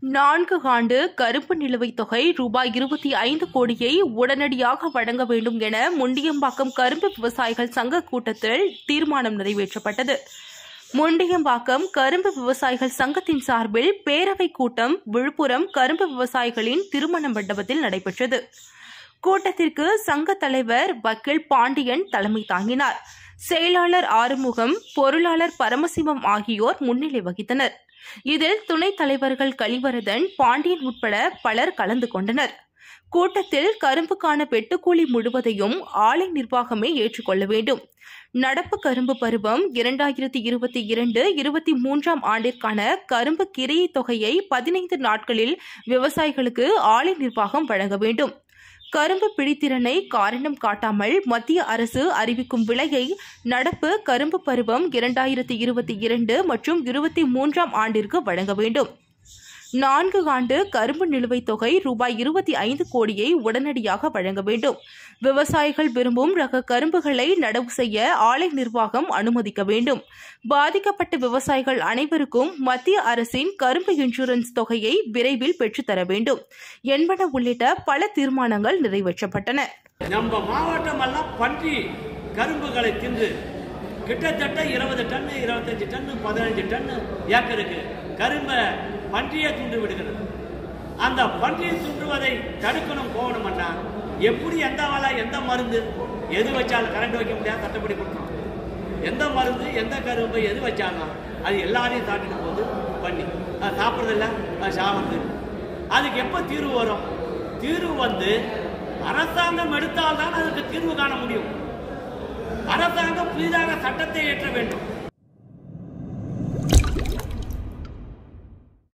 நான்கு ஆண்டு கருப்பு நிலுவைத் தொகை ரூபாய் இருபத்தி ஐந்து கோடியை உடனடியாக வழங்க வேண்டும் என முண்டியம்பாக்கம் கரும்பு விவசாயிகள் சங்க கூட்டத்தில் தீர்மானம் நிறைவேற்றப்பட்டது. முண்டியம்பாக்கம் கரும்பு விவசாயிகள் சங்கத்தின் சார்பில் பேரவைக் கூட்டம் விழுப்புரம் கரும்பு விவசாயிகளின் திருமண மண்டபத்தில் நடைபெற்றது. கூட்டத்திற்கு சங்க தலைவர் வக்கீல் பாண்டியன் தலைமை தாங்கினார். செயலாளர் ஆறுமுகம் பொருளாளர் பரமசிவம் ஆகியோர் முன்னிலை வகித்தனர். இதில் துணைத் தலைவர்கள் கலிவரதன் பாண்டியன் உட்பட பலர் கலந்து கொண்டனர். கூட்டத்தில் கரும்புக்கான வெட்டுக்கூலி முழுவதையும் ஆலை நிர்வாகமே ஏற்றுக்கொள்ள வேண்டும். நடப்பு கரும்பு பருவம் இரண்டாயிரத்தி இருபத்தி இரண்டு இருபத்தி மூன்றாம் ஆண்டிற்கான கரும்பு கிரையை தொகையை பதினைந்து நாட்களில் விவசாயிகளுக்கு ஆலை நிர்வாகம் வழங்க வேண்டும். கரும்பு பிடித்திறனை காரணம் காட்டாமல் மத்திய அரசு அறிவிக்கும் விலையை நடப்பு கரும்பு பருவம் இரண்டாயிரத்தி இருபத்தி இரண்டு மற்றும் இருபத்தி மூன்றாம் ஆண்டிற்கு வழங்க வேண்டும். நான்கு ஆண்டு கரும்பு நிலுவைத் தொகை ரூபாய் இருபத்தி ஐந்து கோடியை உடனடியாக வழங்க வேண்டும். விவசாயிகள் விரும்பும் ரக கரும்புகளை நடவு செய்ய ஆலை நிர்வாகம் அனுமதிக்க வேண்டும். பாதிக்கப்பட்ட விவசாயிகள் அனைவருக்கும் மத்திய அரசின் கரும்பு இன்சூரன்ஸ் தொகையை விரைவில் பெற்றுத்தர வேண்டும். என்பன உள்ளிட்ட பல தீர்மானங்கள் நிறைவேற்றப்பட்டன. நம்ம மாவட்டம் பன்றி கரும்புகளை தின்று கிட்டத்தட்ட இருபது டன்னு இருபத்தஞ்சு டன்னு பதினஞ்சு டன்னு ஏக்கருக்கு கரும்பை பன்றியை துண்டு விடுகிறது. அந்த பன்றியை துண்டுவதை தடுக்கணும் போகணும்னா எப்படி எந்த வேலை எந்த மருந்து எது வச்சாலும் கரண்ட் வைக்க முடியாது சட்டப்படி கொடுக்கணும். எந்த மருந்து எந்த கரும்பு எது வச்சாலும் அது எல்லாரையும் தாண்டிட்டு போது பண்ணி. அது சாப்பிட்றதில்ல அது சாப்பிட்றது அதுக்கு எப்போ தீர்வு வரும்? தீர்வு வந்து அரசாங்கம் எடுத்தால்தான் அதுக்கு தீர்வு காண முடியும். அரசாங்கம் புதிதாக சட்டத்தை ஏற்ற வேண்டும்.